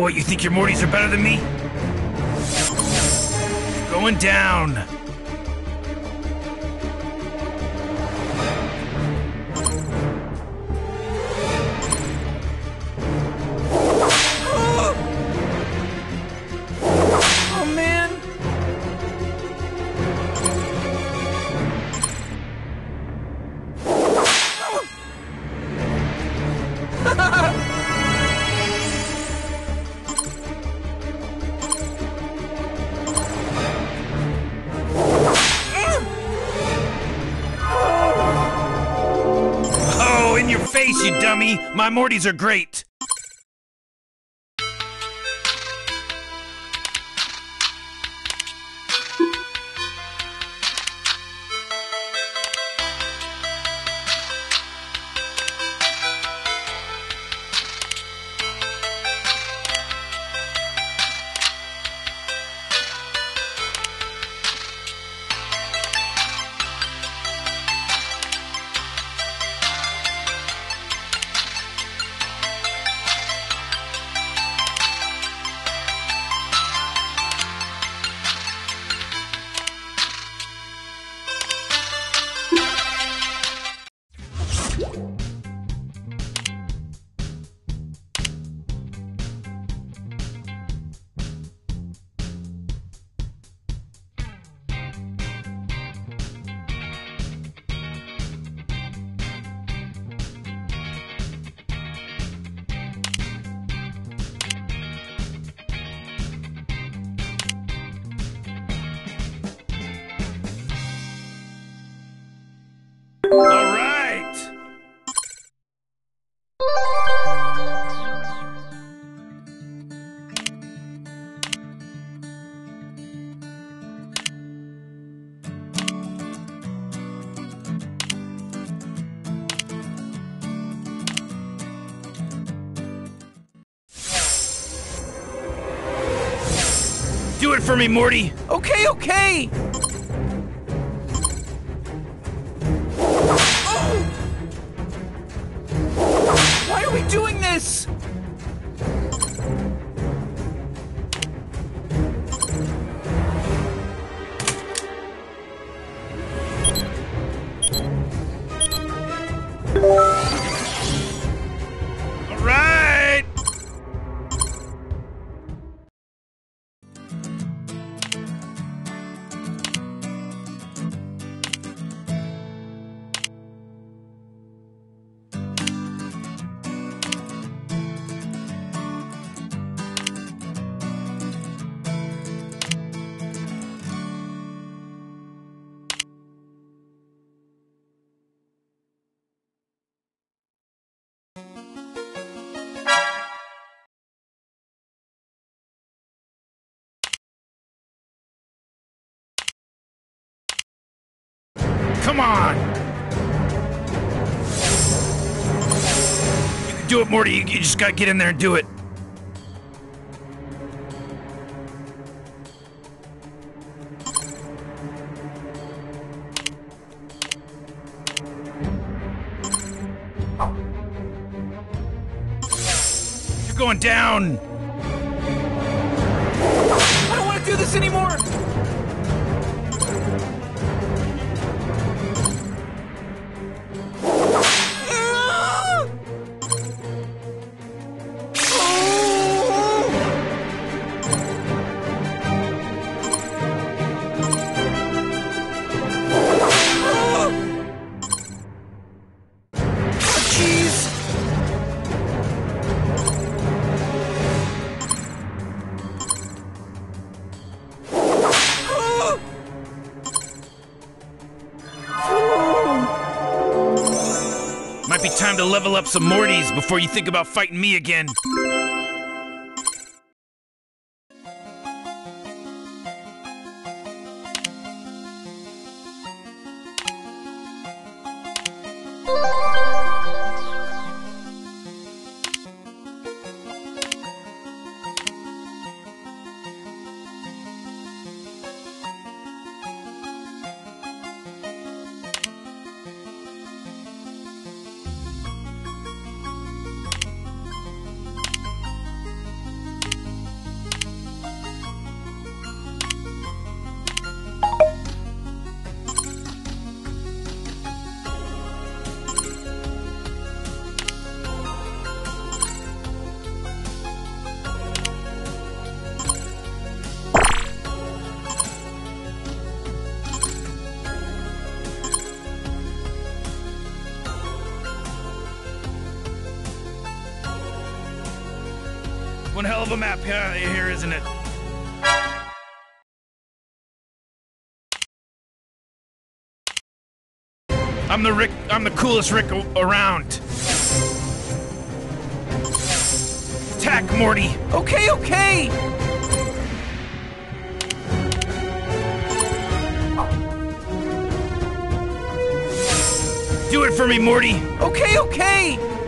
Oh, what, you think your Mortys are better than me? Going down. My Mortys are great! All right! Do it for me, Morty! Okay, okay! This? Come on! You can do it, Morty. You, you just gotta get in there and do it. You're going down! I don't want to do this anymore! To level up some Mortys before you think about fighting me again. One hell of a map here, here isn't it? I'm the Rick. I'm the coolest Rick around. Attack, Morty. Okay, okay! Do it for me, Morty. Okay, okay!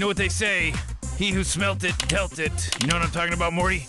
You know what they say? He who smelt it, dealt it. You know what I'm talking about, Morty?